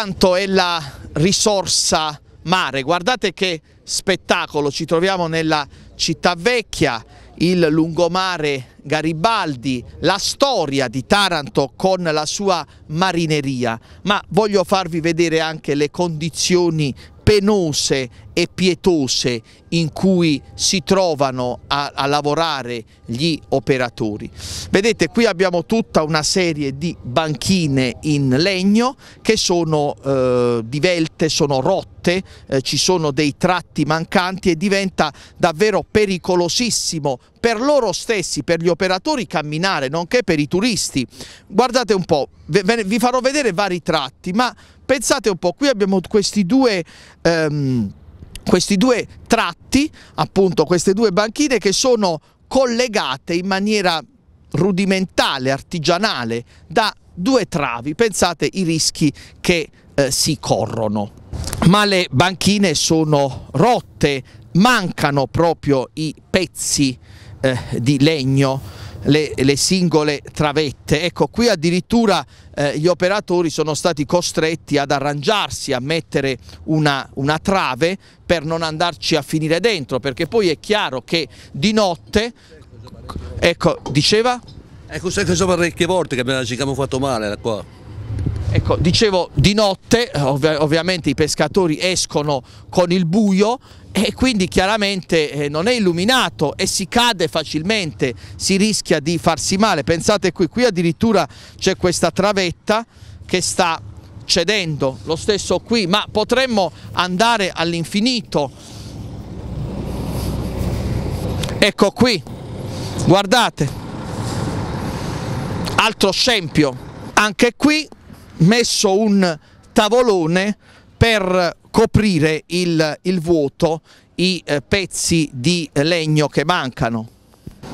Taranto è la risorsa mare, guardate che spettacolo, ci troviamo nella città vecchia, il lungomare Garibaldi, la storia di Taranto con la sua marineria, ma voglio farvi vedere anche le condizioni penose e pietose in cui si trovano a, a, lavorare gli operatori. Vedete qui abbiamo tutta una serie di banchine in legno che sono eh, divelte, sono rotte, eh, ci sono dei tratti mancanti e diventa davvero pericolosissimo per loro stessi, per gli operatori camminare, nonché per i turisti. Guardate un po', vi farò vedere vari tratti, ma pensate un po', qui abbiamo questi due... Ehm, questi due tratti, appunto queste due banchine che sono collegate in maniera rudimentale, artigianale, da due travi. Pensate i rischi che eh, si corrono. Ma le banchine sono rotte, mancano proprio i pezzi eh, di legno le, le, singole travette. Ecco, qui addirittura eh, gli operatori sono stati costretti ad arrangiarsi, a mettere una, una, trave per non andarci a finire dentro, perché poi è chiaro che di notte, ecco, diceva? Ecco, sai che sono parecchie volte che ci abbiamo fatto male qua. Ecco, dicevo di notte, ov ovviamente i pescatori escono con il buio e quindi chiaramente eh, non è illuminato e si cade facilmente, si rischia di farsi male. Pensate qui, qui addirittura c'è questa travetta che sta cedendo, lo stesso qui, ma potremmo andare all'infinito. Ecco qui, guardate, altro scempio, anche qui messo un tavolone per coprire il, il vuoto, i eh, pezzi di legno che mancano.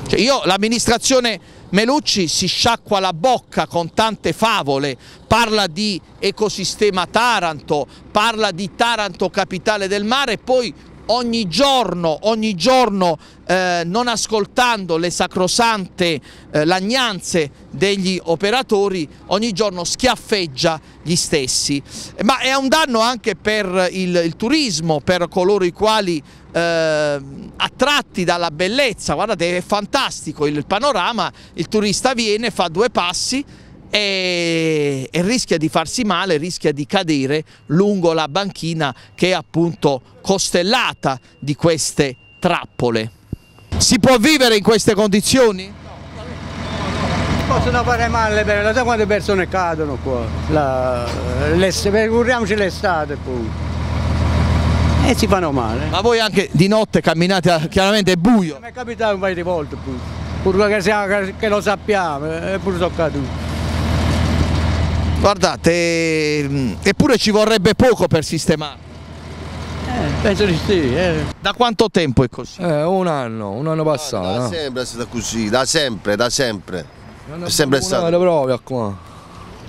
Cioè io l'amministrazione Melucci si sciacqua la bocca con tante favole, parla di ecosistema Taranto, parla di Taranto capitale del mare e poi ogni giorno, ogni giorno eh, non ascoltando le sacrosante eh, lagnanze degli operatori, ogni giorno schiaffeggia gli stessi. Ma è un danno anche per il, il turismo, per coloro i quali eh, attratti dalla bellezza, guardate è fantastico il panorama, il turista viene, fa due passi, e, e, rischia di farsi male, rischia di cadere lungo la banchina che è appunto costellata di queste trappole. Si può vivere in queste condizioni? Possono fare male, però sai quante persone cadono qua? La, figuriamoci l'estate poi. E si fanno male. Ma voi anche di notte camminate, chiaramente è buio. Mi è capitato un paio di volte poi. Pur che, siamo, che lo sappiamo, eppure sono caduti. Guardate, eppure ci vorrebbe poco per sistemare. Eh, penso di sì. Eh. Da quanto tempo è così? Eh, un anno, un anno passato. Da, da sempre è stato così, da sempre, da sempre. È sempre stato. proprio qua.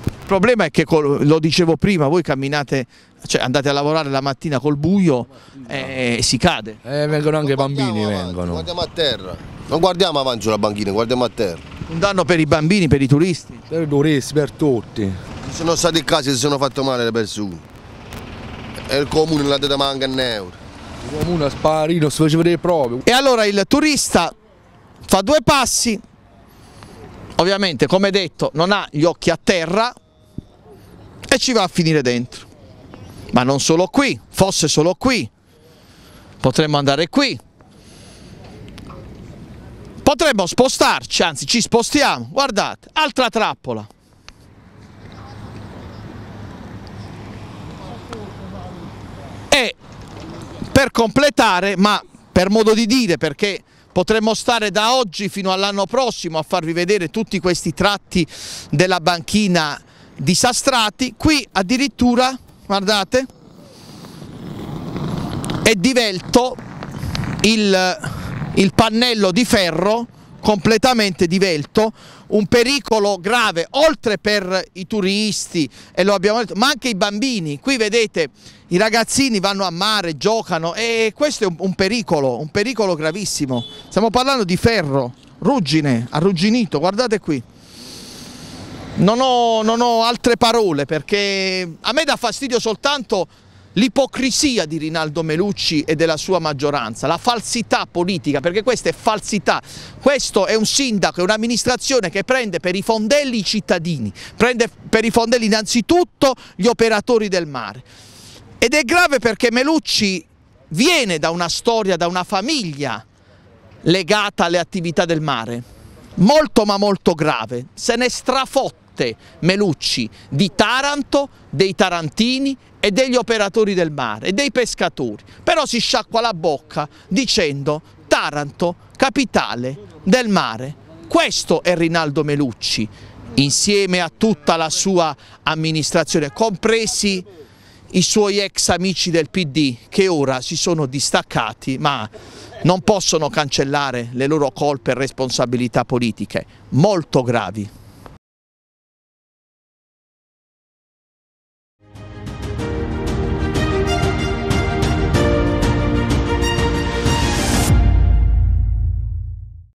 Il problema è che, lo dicevo prima, voi camminate, cioè andate a lavorare la mattina col buio e si cade. Eh, vengono anche i bambini, avanti, vengono. Guardiamo a terra, non guardiamo avanti sulla banchina, guardiamo a terra. Un danno per i bambini, per i turisti? Per i turisti, per tutti. Ci sono stati casi che si sono fatto male le persone. E il comune l'ha dato manca un euro. Il comune ha sparito, si faceva vedere proprio. E allora il turista fa due passi, ovviamente come detto non ha gli occhi a terra e ci va a finire dentro. Ma non solo qui, fosse solo qui, potremmo andare qui, potremmo spostarci, anzi ci spostiamo, guardate, altra trappola. E per completare, ma per modo di dire, perché potremmo stare da oggi fino all'anno prossimo a farvi vedere tutti questi tratti della banchina disastrati, qui addirittura, guardate, è divelto il il pannello di ferro completamente divelto, un pericolo grave oltre per i turisti e lo abbiamo detto, ma anche i bambini. Qui vedete i ragazzini vanno a mare, giocano e questo è un, pericolo, un pericolo gravissimo. Stiamo parlando di ferro, ruggine, arrugginito, guardate qui. Non ho, non ho altre parole perché a me dà fastidio soltanto l'ipocrisia di Rinaldo Melucci e della sua maggioranza, la falsità politica, perché questa è falsità, questo è un sindaco, è un'amministrazione che prende per i fondelli i cittadini, prende per i fondelli innanzitutto gli operatori del mare. Ed è grave perché Melucci viene da una storia, da una famiglia legata alle attività del mare, molto ma molto grave, se ne strafotte Melucci di Taranto, dei tarantini e degli operatori del mare e dei pescatori, però si sciacqua la bocca dicendo Taranto, capitale del mare. Questo è Rinaldo Melucci, insieme a tutta la sua amministrazione, compresi i suoi ex amici del PD che ora si sono distaccati ma non possono cancellare le loro colpe e responsabilità politiche molto gravi.